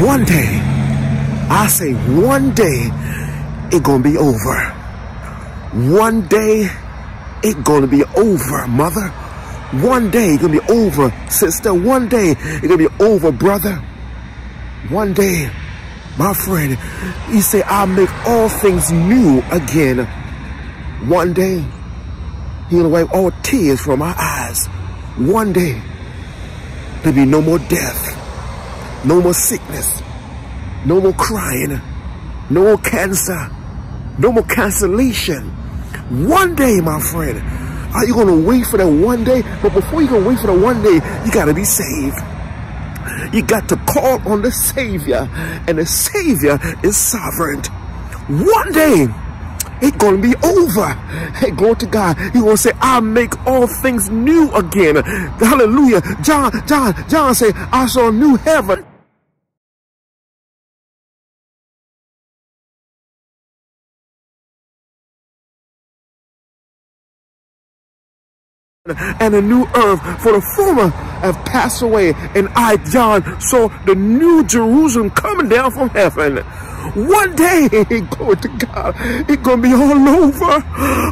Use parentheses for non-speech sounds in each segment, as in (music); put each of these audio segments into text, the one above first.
one day, I say one day, it gonna be over. One day, it gonna be over, mother. One day, it gonna be over, sister. One day, it gonna be over, brother. One day, my friend, he say, I'll make all things new again. One day, he'll wipe all tears from our eyes. One day, there'll be no more death. No more sickness. No more crying. No more cancer. No more cancellation. One day, my friend, are you going to wait for that one day? But before you can wait for the one day, you got to be saved. You got to call on the Savior, and the Savior is sovereign. One day, it's going to be over. Hey, glory to God. He going to say, i make all things new again. Hallelujah. John, John, John say, I saw a new heaven and a new earth, for the former have passed away. And I, John, saw the new Jerusalem coming down from heaven. One day, (laughs) glory to God, it's gonna be all over.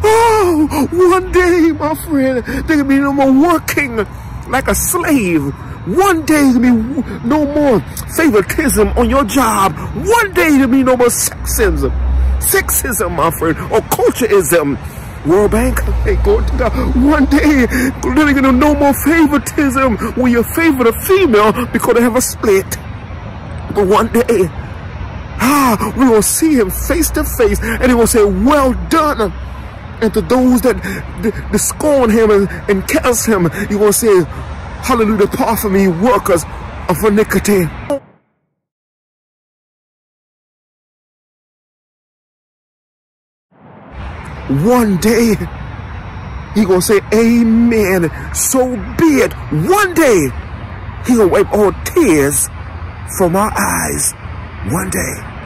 Oh, one day, my friend, there's gonna be no more working like a slave. One day there'll be no more favoritism on your job. One day there'll be no more sexism. Sexism, my friend, or cultureism. World Bank, hey, God. One day, there ain't gonna no more favoritism when you favor a female because they have a split. But one day, ah, we will see him face to face and he will say, well done. And to those that, that, that scorn him and, and him, he will say, hallelujah, depart from me, workers of iniquity. One day, he gonna say, amen, so be it. One day, he gonna wipe all tears from our eyes. One day.